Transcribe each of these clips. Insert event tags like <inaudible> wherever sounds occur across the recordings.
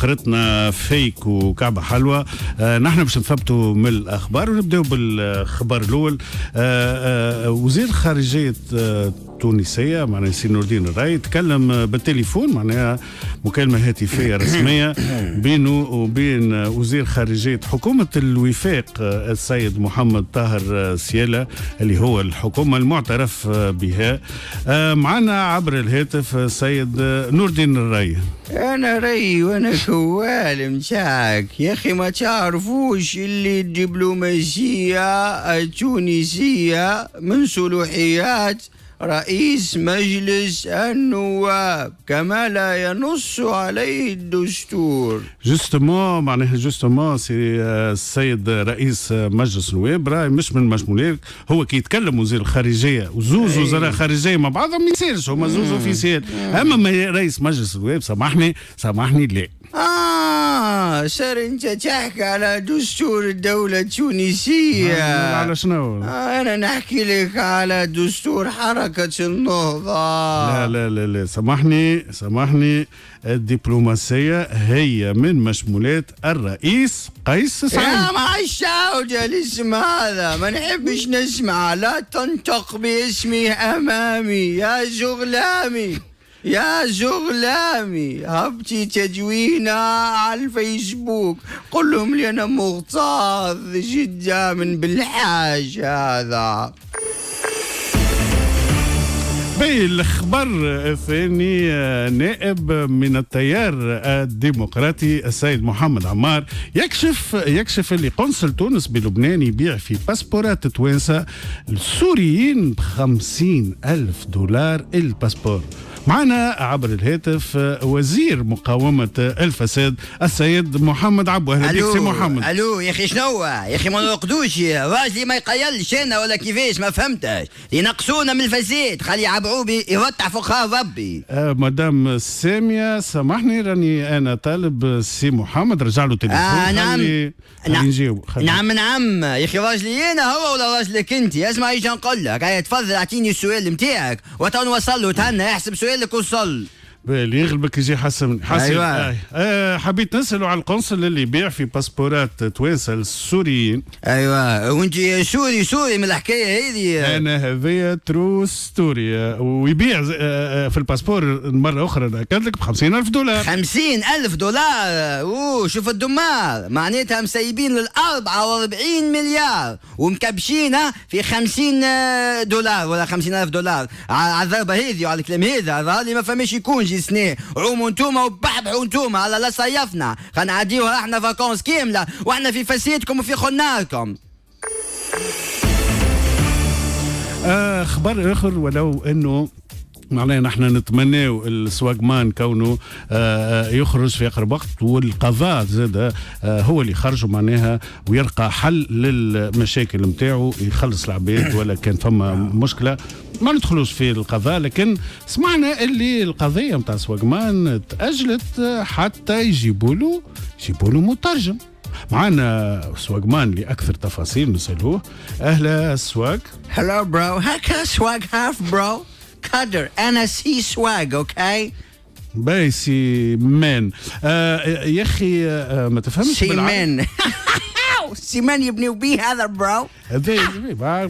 فقرتنا فيك وكعبة حلوة. آه نحن باش نثبتوا من الأخبار ونبداو بالخبر الأول. آه آه وزير خارجية آه تونسية معناها سي نور الدين الراي تكلم بالتليفون معناها مكالمة هاتفية <coughs> رسمية بينه وبين وزير خارجية حكومة الوفاق السيد محمد طاهر سيالة اللي هو الحكومة المعترف بها. معنا عبر الهاتف السيد نور الدين الرأي. أنا ري وأنا كوال مشاك. يا أخي ما تعرفوش اللي الدبلوماسية التونسية من صلوحيات رئيس مجلس النواب كما لا ينص عليه الدستور. justement معناها justement سي السيد رئيس مجلس النواب راي مش من مشمولات هو كي يتكلم وزير الخارجية وزوز وزراء خارجية مع بعضهم ما يصيرش هما زوز officiels أما رئيس مجلس النواب سامحني سامحني لا. صار أنت تحكي على دستور الدولة التونسية. على شنو؟ آه أنا نحكي لك على دستور حركة النهضة. لا لا لا لا. سامحني سامحني. الدبلوماسية هي من مشمولات الرئيس قيس سعيد. يا عودة الاسم هذا. ما نحبش نسمع. لا تنطق باسمي أمامي. يا زغلامي. يا زغلامي هبتي تجوينا على الفيسبوك. قل لهم لي أنا مغتاظ جدا من بالحاج هذا. باهي الخبر الثاني نائب من التيار الديمقراطي السيد محمد عمار يكشف يكشف اللي قنصل تونس بلبنان يبيع في باسبورات توانسة السوريين ب ألف دولار الباسبور. معنا عبر الهاتف وزير مقاومة الفساد السيد محمد عبو. أهلا بك سي محمد. ألو يا أخي شنو يا أخي ما نرقدوش راجلي ما يقيلش أنا ولا كيفاش ما فهمتش. ينقصونا من الفساد. خلي عبعوبي يرتع فوق ربي. آه مدام سامية سامحني راني أنا طالب سي محمد. رجع له تليفون. آه نعم. خلي نعم. نجيو. نعم نعم. يا أخي راجلي أنا هو ولا راجلك أنت؟ أسمع إيش نقول لك؟ تفضل أعطيني السؤال نتاعك وتو نوصل له تهنى احسب سؤالك وصل اللي يغلبك يجي حسن حسن. أيوة. آه. آه حبيت نسأله على القنصل اللي يبيع في باسبورات توانسة السوريين. أيوه. وانت سوري سوري من الحكاية هذه. أنا هذايا true story ويبيع آه، آه، في الباسبور مرة أخرى نأكد لك ب ألف دولار. خمسين ألف دولار. أوه شوف الدمار. معناتها مسيبين لل 44 مليار. ومكبشينها في 50 دولار ولا 50 ألف دولار. على الضربة هذه وعلى الكلام هذا. هذا ما فهمش يكون جي سنة عوموا انتوما وبحبحوا انتوما. على لا صيفنا. خلينا نعديوها إحنا vacances كاملة. وإحنا في فسيدكم وفي خناركم آه خبر آخر ولو إنه معناها نحن نتمناو السواقمان كونه آه يخرج في اقرب وقت والقضاء زاد آه هو اللي يخرجه معناها ويلقى حل للمشاكل نتاعو يخلص العباد <coughs> ولا كان فما مشكلة. ما ندخلوش في القضاء لكن سمعنا اللي القضية نتاع سواقمان تأجلت حتى يجيبوا له يجيبوا له مترجم. معنا سواقمان لاكثر تفاصيل نسألوه. أهلا سواق هلو برو هكا سواق هاف برو قدر أنا سي سواق أوكي باي سي مان. آه يا أخي آه ما تفهمش سيمان <laughs> <laughs> سيمان يبنيو بيه هذا برو هذا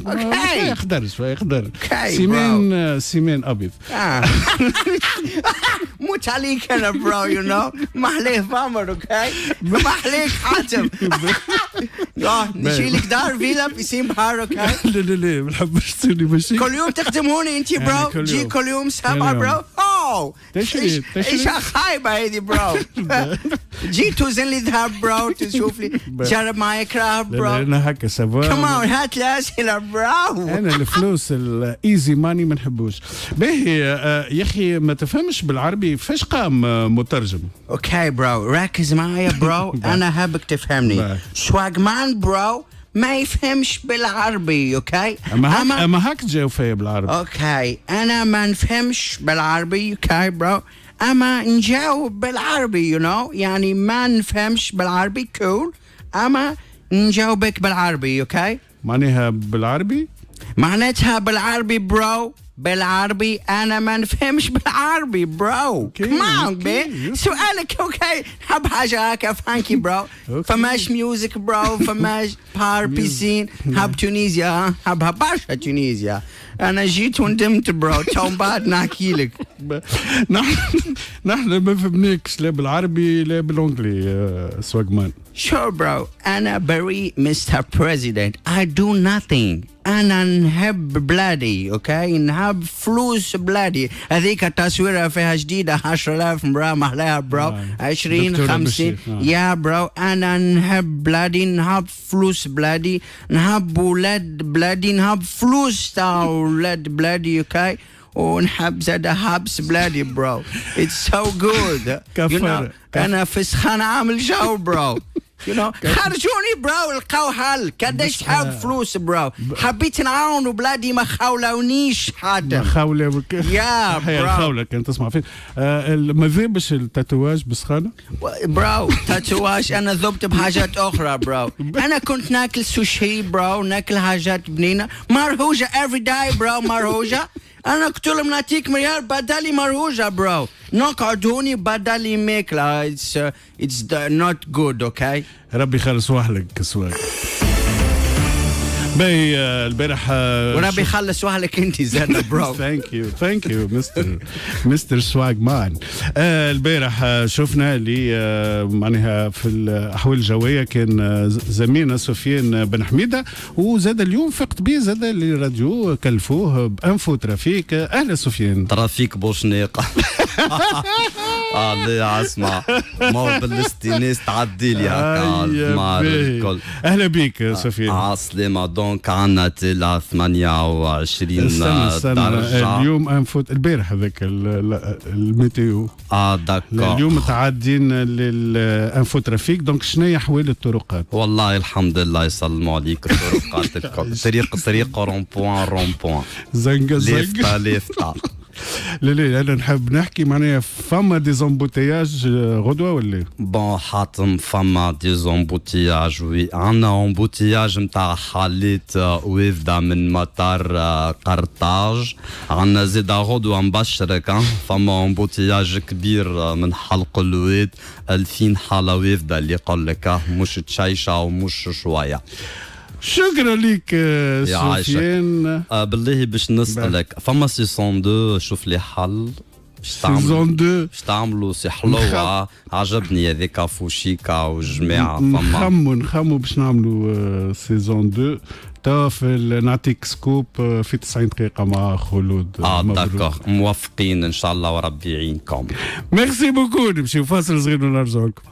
أوكي. يقدر شوي يقدر. أوكي، سيمان آه، سيمان أبيض. آه. <laughs> موت عليك أنا برو يو نو ما عليه فامر أوكي ما عليك حاتم <laughs> آه، نشيلك دار فيلا في سيم بحار أوكي <laughs> لا لا لا ما نحبش تصير لي ماشي. كل يوم تخدموني انت أنا برو؟ جي. كل يوم يوم. برو؟ أوه! إيش خايبة هذه برو؟ جي توزن لي ذهب برو تشوف لي جرب معي لا برو. أنا هكا سافا كمان هات لي اسئلة برو أنا الفلوس الايزي ماني ما نحبوش. باهي آه، يا أخي ما تفهمش بالعربي فاش قام آه، مترجم؟ okay bro ركز معايا <laughs> bro أنا هبك تفهمني. باي. سواق man bro ما يفهمش بالعربي okay أما هاك اما هاك تجاوب فيا بالعربي. okay أنا ما نفهمش بالعربي okay bro أما نجاوب بالعربي you you know? يعني ما نفهمش بالعربي cool أما نجاوبك بالعربي okay معناها بالعربي؟ معناتها بالعربي bro بالعربي أنا ما نفهمش بالعربي bro come on بي سؤالك أوكي حب حاجة هكا فانكي برو فماش ميوزك برو فماش بار بيسين حب تونيزيا حبها برشا تونيزيا أنا جيت وندمت برو تو بعد نحكي لك. <laughs> نحن نحن ما فهمناكش لا بالعربي لا بالانجلي سواقمان Sure bro. أنا بريء مستر بريزيدنت I do nothing. أنا نحب بلادي أوكي نحب فلوس بلادي هذيك التصويرة فيها جديدة 10000 مرة محلاها برو آه. 20 دكتورة 50 بشير. آه. يا برو أنا نحب بلادي نحب فلوس بلادي نحب ولاد بلادي نحب فلوس تاع ولاد بلادي أوكي ونحب زاد حبس بلادي برو It's so good <laughs> you كفارة. know أنا في سخان عامل جو برو You know, خرجوني برو لقاو حل قداش تحب فلوس برو حبيت نعاون بلادي ما خاولونيش حتى خاولة بك يا <laughs> هي برو. الخاولة كانت تسمع فين آه ال- ما ذيبش التاتواج بسخانة؟ برو تاتواج. أنا ذبت بحاجات أخرى برو <laughs> أنا كنت ناكل سوشي برو ناكل حاجات بنينة. مرهوجة افري داي برو مرهوجة. أنا قلت لهم نعطيك مليار بدالي مرهوجه برو نقعدوني بدالي ماكله اتس اتس نوت جود أوكي ربي يخلص وحلك سواق باي آه، البارح وربي يخلص وهلك انت زاد برو ثانك يو ثانك يو مستر مستر سواج مان آه، البارح آه، شفنا اللي آه، معناها في الأحوال الجوية كان آه، زميلنا سفيان بن حميدة وزاد اليوم فقت بيه زاد اللي راديو كلفوه بأنفو ترافيك. آه، أهلا سفيان. ترافيك بوشنيق <laughs> آه لا اسمع ما بلشتي ناس تعدي لي هكا مع باهي. الكل. أهلا آه، سفيان. عسلامة دونك عنا تلا 28 استنى استنى. اليوم info البارح هذاك ال- ال- ال météo. آه d'accord. اليوم متعدين لل info trafic. donc شنو هي أحوال الطرقات؟ والله الحمد لله يسلموا عليك الطرقات الكل. <laughs> طريق طريق rond-point rond-point زنقة زنقة. ليفتا ليفتا. لا لا أنا نحب نحكي معناها فما des embouteillages غدوة ولا؟ bon حاتم فما des embouteillages oui عنا embouteillage نتاع حالات آه، وافده من مطار آه، قرطاج. عنا زيد غدوة مبشرك آه، فما embouteillage كبير آه، من حلق الواد 2000 حالة وافده اللي يقول لك آه، مش تشيشه ومش شوية. شكرا لك آه،. سفيان. آه بالله باش نسألك فما saison 2 شوف لي حل. saison 2 باش تعملوا؟ si حلوة. عجبني هذاك فوشيكا والجماعه فما. نخمو نخمو باش نعملوا آه، saison 2 توا في نعطيك scoop في 90 دقيقة مع خلود. آه. d'accord. موفقين إن شاء الله وربي يعينكم. merci beaucoup نمشيو فاصل صغير ونرجعوا لكم